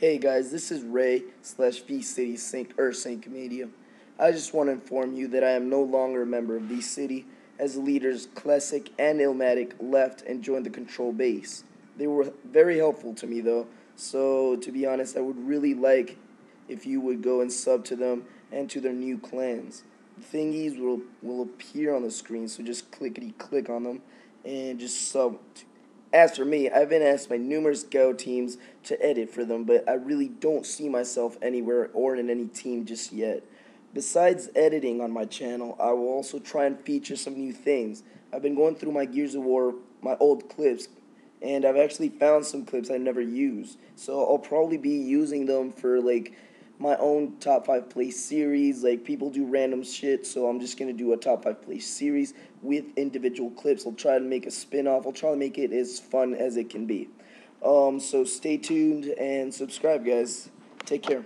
guys? This is Ray slash V City Sync or Sync Media. I just want to inform you that I am no longer a member of V City, as the leaders Classic and Illmatic left and joined the Control Base. They were very helpful to me though, so to be honest, I would really like if you would go and sub to them and to their new clans. Thingies will will appear on the screen, so just clickety click on them and just sub. To as for me, I've been asked by numerous Go teams to edit for them, but I really don't see myself anywhere or in any team just yet. Besides editing on my channel, I will also try and feature some new things. I've been going through my Gears of War, my old clips, and I've actually found some clips I never used. So I'll probably be using them for like my own top five place series. Like people do random shit, so I'm just gonna do a top five place series with individual clips. I'll try to make a spin off. I'll try to make it as fun as it can be. Um, so stay tuned and subscribe, guys. Take care.